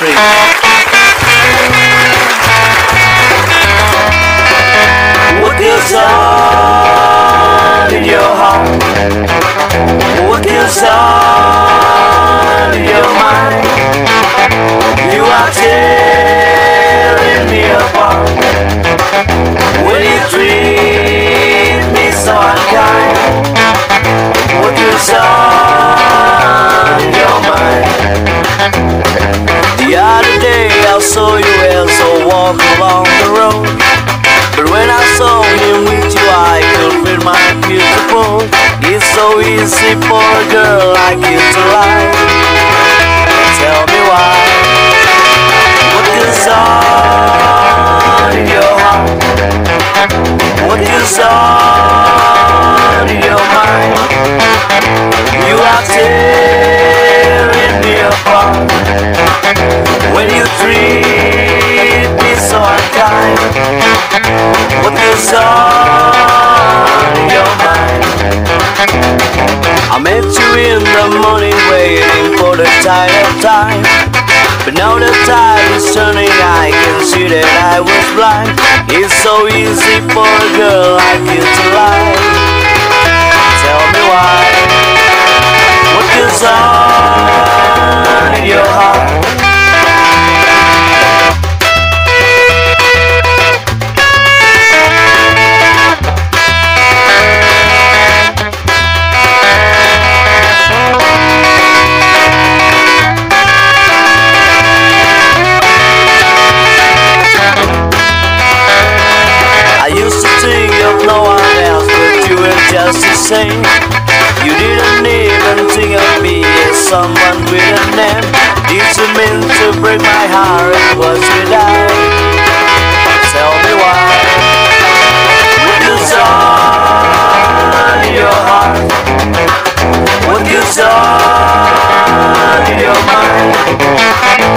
Street. Walk along the road. But when I saw him with you, I could feel my beautiful. It's so easy for a girl like you to lie. Tell me why. What goes on your heart? What goes on your mind? You are tearing me apart when you treat the tide of time. But now the tide is turning, I can see that I was blind. It's so easy for a girl like you to lie. same. You didn't even think of me as someone with a name. Did you mean to break my heart, it was to die. Tell me why. What you saw in your heart, what you saw in your mind.